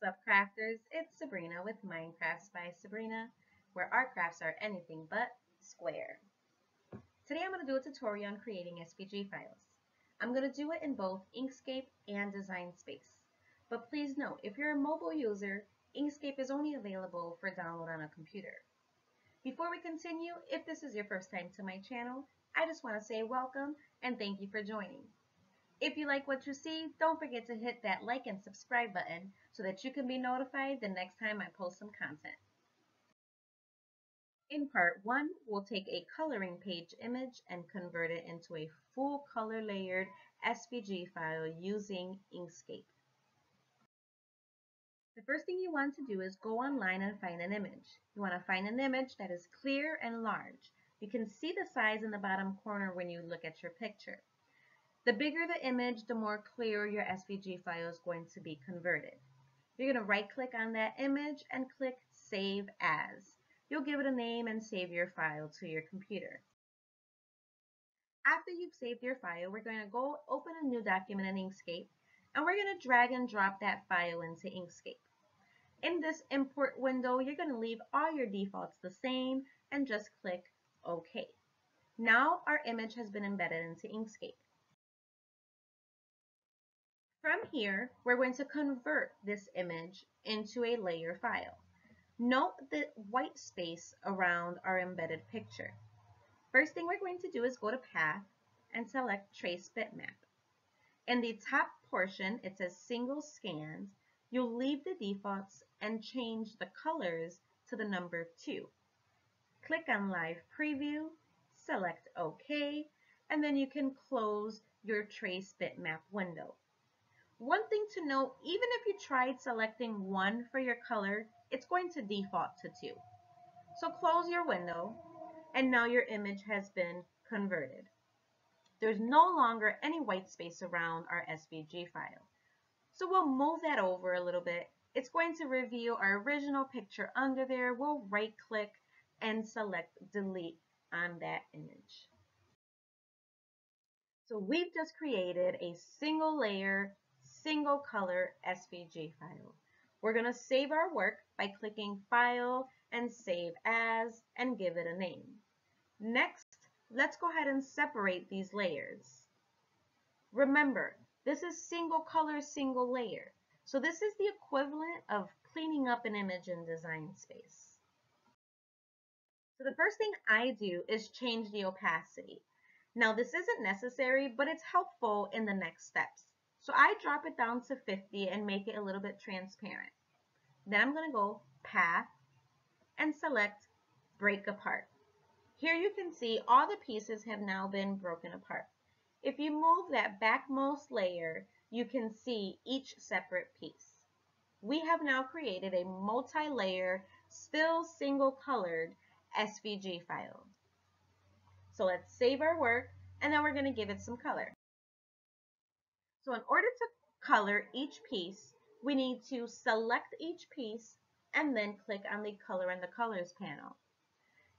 What's up crafters? It's Sabrina with Mindcrafts by Sabrina, where our crafts are anything but square. Today I'm going to do a tutorial on creating SVG files. I'm going to do it in both Inkscape and Design Space. But please note, if you're a mobile user, Inkscape is only available for download on a computer. Before we continue, if this is your first time to my channel, I just want to say welcome and thank you for joining. If you like what you see, don't forget to hit that like and subscribe button so that you can be notified the next time I post some content. In part 1, we'll take a coloring page image and convert it into a full color layered SVG file using Inkscape. The first thing you want to do is go online and find an image. You want to find an image that is clear and large. You can see the size in the bottom corner when you look at your picture. The bigger the image, the more clear your SVG file is going to be converted. You're going to right click on that image and click Save As. You'll give it a name and save your file to your computer. After you've saved your file, we're going to go open a new document in Inkscape and we're going to drag and drop that file into Inkscape. In this import window, you're going to leave all your defaults the same and just click OK. Now our image has been embedded into Inkscape. From here, we're going to convert this image into a layer file. Note the white space around our embedded picture. First thing we're going to do is go to Path and select Trace Bitmap. In the top portion, it says Single Scans. You'll leave the defaults and change the colors to the number 2. Click on Live Preview, select OK, and then you can close your Trace Bitmap window. One thing to note, even if you tried selecting one for your color, it's going to default to two. So close your window, and now your image has been converted. There's no longer any white space around our SVG file. So we'll move that over a little bit. It's going to reveal our original picture under there. We'll right click and select delete on that image. So we've just created a single layer single color SVG file. We're going to save our work by clicking File and Save As and give it a name. Next, let's go ahead and separate these layers. Remember, this is single color, single layer. So this is the equivalent of cleaning up an image in Design Space. So the first thing I do is change the opacity. Now this isn't necessary, but it's helpful in the next steps. So I drop it down to 50 and make it a little bit transparent. Then I'm going to go Path and select Break Apart. Here you can see all the pieces have now been broken apart. If you move that backmost layer, you can see each separate piece. We have now created a multi-layer, still single-colored SVG file. So let's save our work, and then we're going to give it some color. So in order to color each piece, we need to select each piece and then click on the color in the colors panel.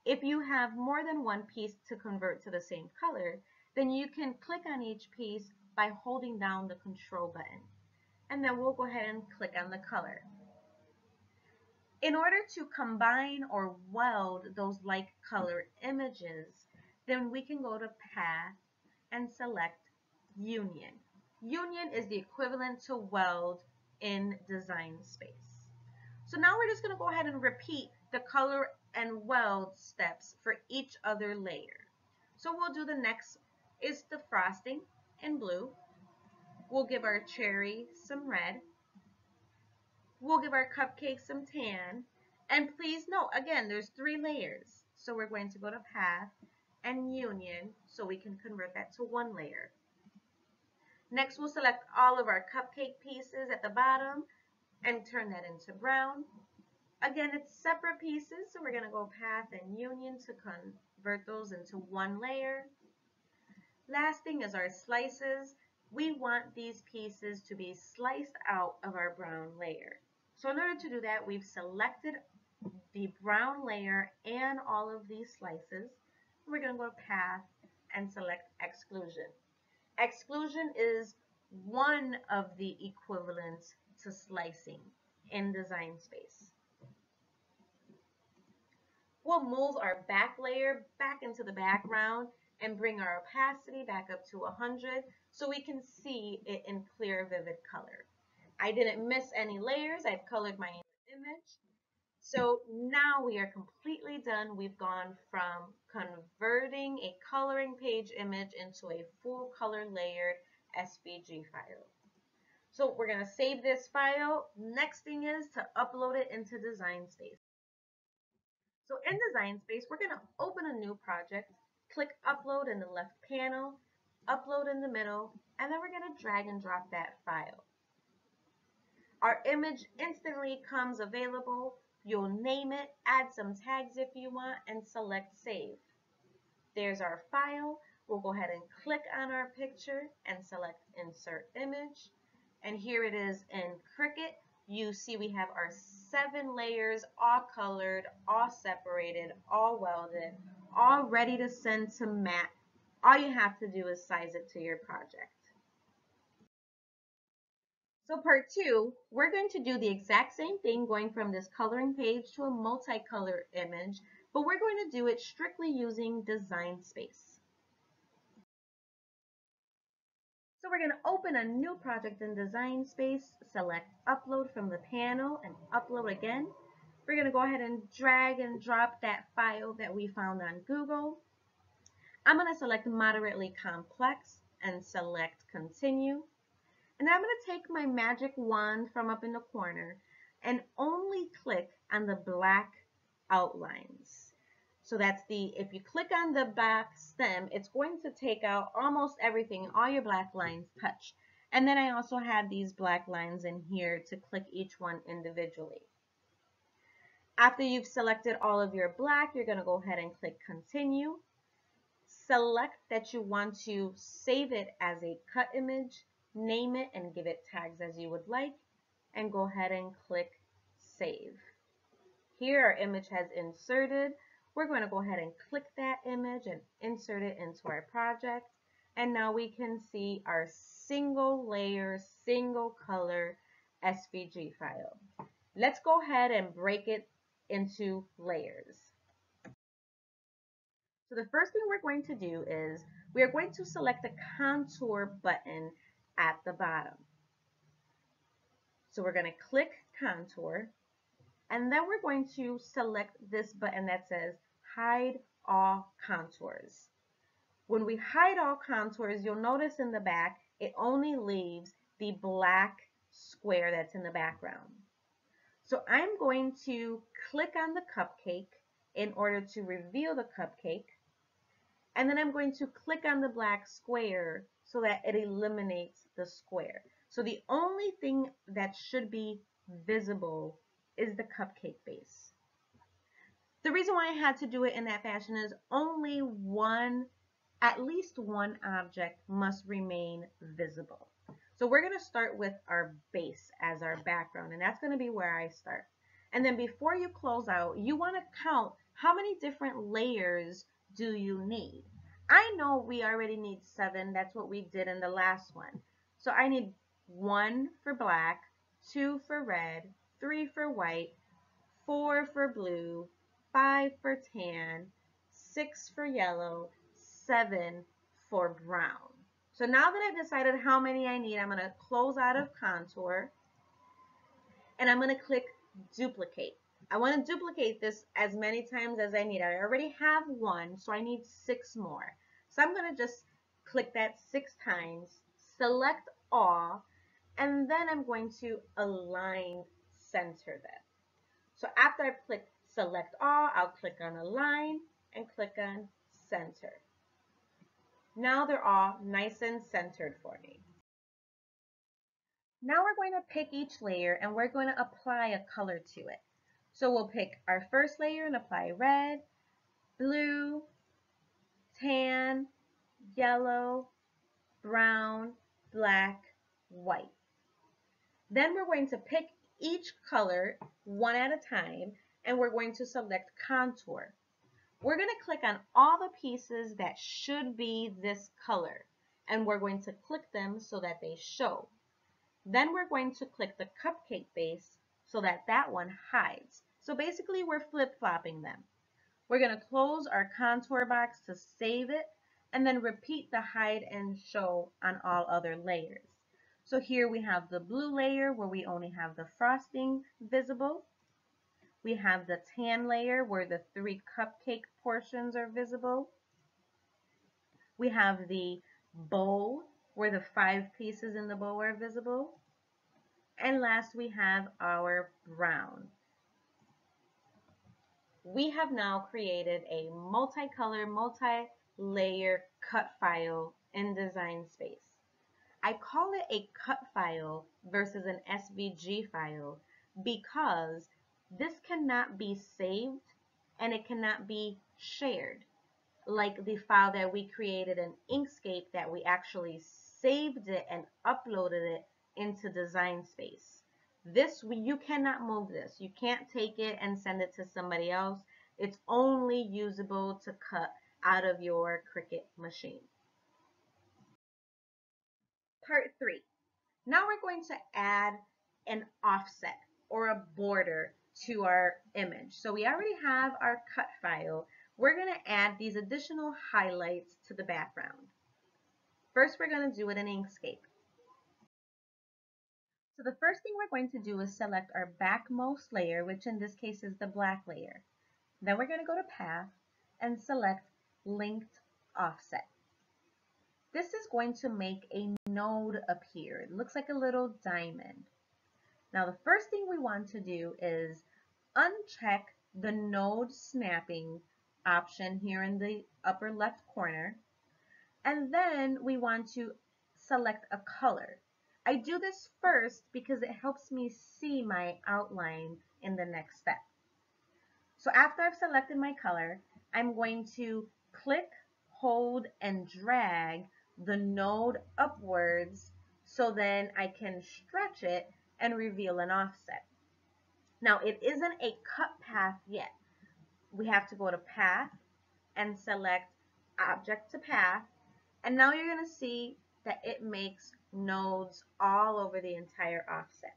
If you have more than one piece to convert to the same color, then you can click on each piece by holding down the control button. And then we'll go ahead and click on the color. In order to combine or weld those like color images, then we can go to Path and select Union. Union is the equivalent to weld in design space. So now we're just going to go ahead and repeat the color and weld steps for each other layer. So we'll do the next is the frosting in blue. We'll give our cherry some red. We'll give our cupcake some tan. And please note, again, there's three layers. So we're going to go to Path and Union so we can convert that to one layer. Next, we'll select all of our cupcake pieces at the bottom and turn that into brown. Again, it's separate pieces, so we're going to go path and union to convert those into one layer. Last thing is our slices. We want these pieces to be sliced out of our brown layer. So in order to do that, we've selected the brown layer and all of these slices. We're going to go path and select exclusion. Exclusion is one of the equivalents to slicing. in Design Space. We'll move our back layer back into the background and bring our opacity back up to 100 so we can see it in clear, vivid color. I didn't miss any layers. I've colored my image. So now we are completely done. We've gone from converting a coloring page image into a full color layered SVG file. So we're going to save this file. Next thing is to upload it into Design Space. So in Design Space, we're going to open a new project, click Upload in the left panel, Upload in the middle, and then we're going to drag and drop that file. Our image instantly comes available. You'll name it, add some tags if you want, and select Save. There's our file. We'll go ahead and click on our picture and select Insert Image. And here it is in Cricut. You see we have our seven layers, all colored, all separated, all welded, all ready to send to mat. All you have to do is size it to your project. So part two, we're going to do the exact same thing going from this coloring page to a multicolor image, but we're going to do it strictly using Design Space. So we're going to open a new project in Design Space, select Upload from the panel and Upload again. We're going to go ahead and drag and drop that file that we found on Google. I'm going to select Moderately Complex and select Continue. And I'm going to take my magic wand from up in the corner and only click on the black outlines. So that's the, if you click on the back stem, it's going to take out almost everything, all your black lines touch. And then I also have these black lines in here to click each one individually. After you've selected all of your black, you're going to go ahead and click continue. Select that you want to save it as a cut image name it and give it tags as you would like, and go ahead and click Save. Here our image has inserted. We're going to go ahead and click that image and insert it into our project. And now we can see our single layer, single color SVG file. Let's go ahead and break it into layers. So the first thing we're going to do is we are going to select the contour button at the bottom. So we're going to click contour and then we're going to select this button that says hide all contours. When we hide all contours, you'll notice in the back, it only leaves the black square that's in the background. So I'm going to click on the cupcake in order to reveal the cupcake. And then I'm going to click on the black square so that it eliminates the square. So the only thing that should be visible is the cupcake base. The reason why I had to do it in that fashion is only one, at least one object must remain visible. So we're going to start with our base as our background, and that's going to be where I start. And then before you close out, you want to count how many different layers do you need. I know we already need seven. That's what we did in the last one. So I need one for black, two for red, three for white, four for blue, five for tan, six for yellow, seven for brown. So now that I've decided how many I need, I'm going to close out of contour and I'm going to click duplicate. I want to duplicate this as many times as I need. I already have one, so I need six more. So I'm going to just click that six times, select all, and then I'm going to align center them. So after I click select all, I'll click on align and click on center. Now they're all nice and centered for me. Now we're going to pick each layer and we're going to apply a color to it. So we'll pick our first layer and apply red, blue, tan, yellow, brown, black, white. Then we're going to pick each color one at a time and we're going to select contour. We're going to click on all the pieces that should be this color and we're going to click them so that they show. Then we're going to click the cupcake base so that that one hides. So basically we're flip-flopping them. We're going to close our contour box to save it and then repeat the hide and show on all other layers. So here we have the blue layer where we only have the frosting visible. We have the tan layer where the three cupcake portions are visible. We have the bow where the five pieces in the bow are visible. And last we have our brown. We have now created a multicolor, multi-layer cut file in Design Space. I call it a cut file versus an SVG file because this cannot be saved and it cannot be shared like the file that we created in Inkscape that we actually saved it and uploaded it into Design Space. This, you cannot move this. You can't take it and send it to somebody else. It's only usable to cut out of your Cricut machine. Part 3. Now we're going to add an offset or a border to our image. So we already have our cut file. We're going to add these additional highlights to the background. First, we're going to do it in Inkscape. The first thing we're going to do is select our backmost layer, which in this case is the black layer. Then we're going to go to Path and select Linked Offset. This is going to make a node appear. It looks like a little diamond. Now the first thing we want to do is uncheck the node snapping option here in the upper left corner. And then we want to select a color. I do this first because it helps me see my outline in the next step. So after I've selected my color, I'm going to click, hold, and drag the node upwards so then I can stretch it and reveal an offset. Now it isn't a cut path yet. We have to go to path and select object to path and now you're going to see that it makes nodes all over the entire offset.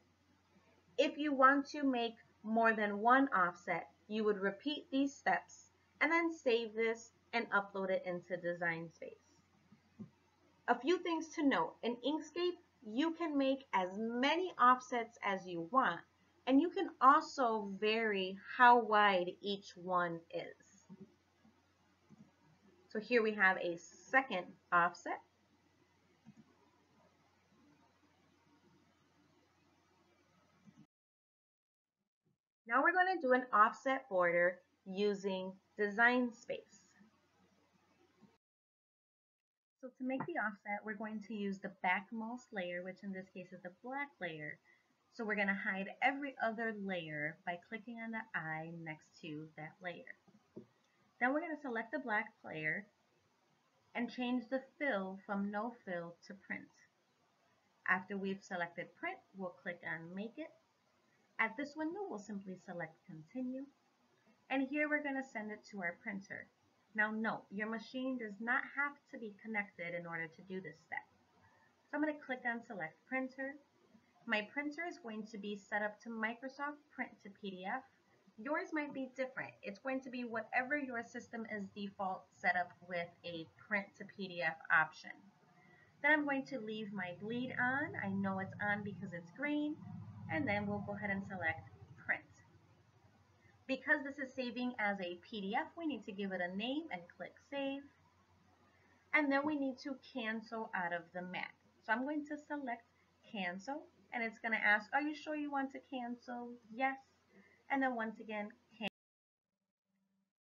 If you want to make more than one offset, you would repeat these steps and then save this and upload it into Design Space. A few things to note. In Inkscape, you can make as many offsets as you want, and you can also vary how wide each one is. So here we have a second offset. Now we're going to do an offset border using Design Space. So to make the offset, we're going to use the backmost layer, which in this case is the black layer. So we're going to hide every other layer by clicking on the eye next to that layer. Then we're going to select the black layer and change the fill from no fill to print. After we've selected print, we'll click on make it at this window, we'll simply select continue. And here we're going to send it to our printer. Now note, your machine does not have to be connected in order to do this step. So I'm going to click on select printer. My printer is going to be set up to Microsoft Print to PDF. Yours might be different. It's going to be whatever your system is default set up with a print to PDF option. Then I'm going to leave my bleed on. I know it's on because it's green and then we'll go ahead and select print. Because this is saving as a PDF, we need to give it a name and click save. And then we need to cancel out of the map. So I'm going to select cancel and it's going to ask, are you sure you want to cancel? Yes. And then once again, cancel.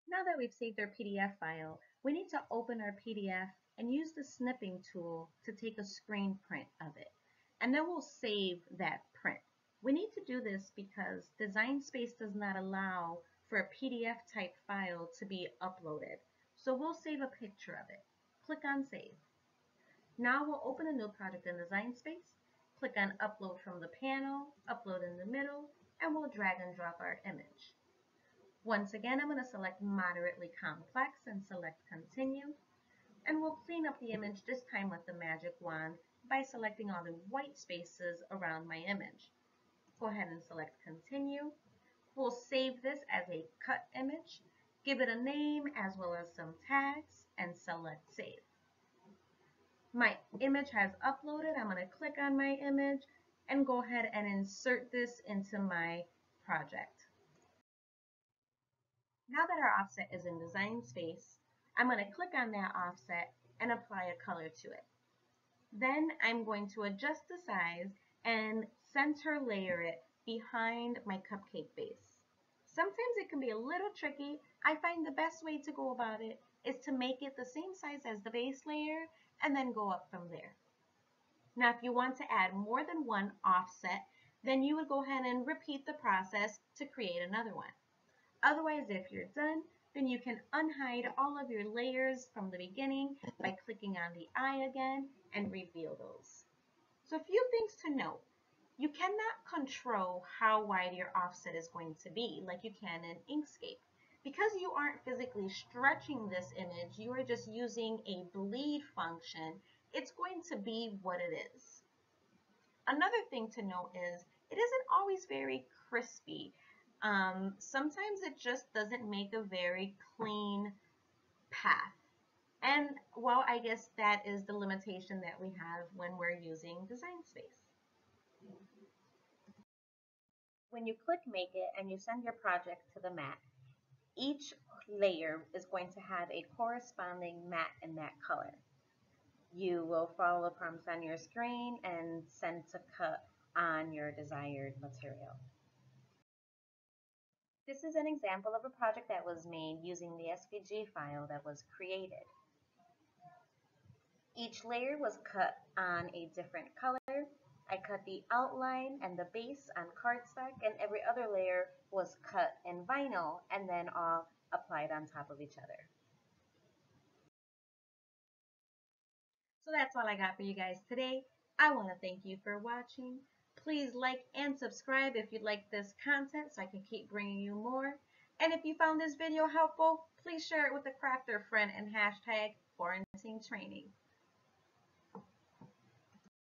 Now that we've saved our PDF file, we need to open our PDF and use the snipping tool to take a screen print of it. And then we'll save that print. We need to do this because Design Space does not allow for a PDF type file to be uploaded. So we'll save a picture of it. Click on Save. Now we'll open a new project in Design Space, click on Upload from the panel, Upload in the middle, and we'll drag and drop our image. Once again, I'm going to select Moderately Complex and select Continue. And we'll clean up the image this time with the magic wand by selecting all the white spaces around my image. Go ahead and select continue. We'll save this as a cut image, give it a name as well as some tags, and select save. My image has uploaded. I'm going to click on my image and go ahead and insert this into my project. Now that our offset is in design space, I'm going to click on that offset and apply a color to it. Then I'm going to adjust the size and center layer it behind my cupcake base. Sometimes it can be a little tricky. I find the best way to go about it is to make it the same size as the base layer and then go up from there. Now, if you want to add more than one offset, then you would go ahead and repeat the process to create another one. Otherwise, if you're done, then you can unhide all of your layers from the beginning by clicking on the eye again and reveal those. So a few things to note. You cannot control how wide your offset is going to be like you can in Inkscape. Because you aren't physically stretching this image, you are just using a bleed function, it's going to be what it is. Another thing to note is it isn't always very crispy. Um, sometimes it just doesn't make a very clean path. And well, I guess that is the limitation that we have when we're using Design Space. When you click Make It and you send your project to the mat, each layer is going to have a corresponding mat in that color. You will follow the prompts on your screen and send to cut on your desired material. This is an example of a project that was made using the SVG file that was created. Each layer was cut on a different color. I cut the outline and the base on cardstock and every other layer was cut in vinyl and then all applied on top of each other. So that's all I got for you guys today. I want to thank you for watching. Please like and subscribe if you like this content so I can keep bringing you more. And if you found this video helpful, please share it with a crafter friend and hashtag quarantine training.